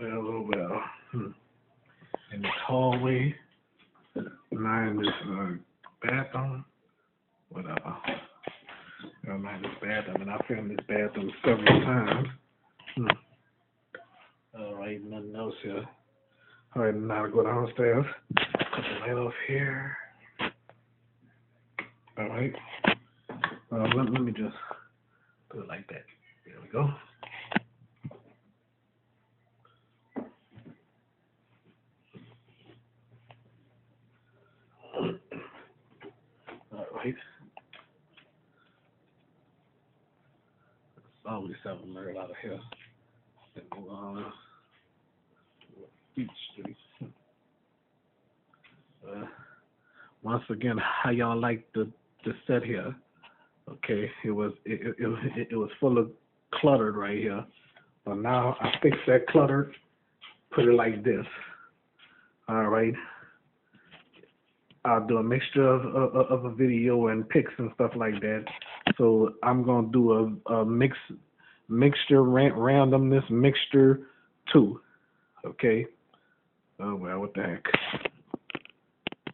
Well, oh well. Hmm. In this hallway, not in this uh, bathroom, whatever. Never mind this bathroom, and I filmed this bathroom several times. Hmm. All right, nothing else here. All right, now to go downstairs. Put the light off here. All right. Uh, let, let me just do it like that. There we go. Right. There's always something murder out of. Then go on. Beach Street. Uh, once again, how y'all like the the set here? Okay, it was it it, it, it was full of cluttered right here, but now I fixed that cluttered, put it like this. All right. I'll do a mixture of, of of a video and pics and stuff like that. So I'm gonna do a, a mix mixture ran, randomness mixture two. Okay. Oh well, what the heck.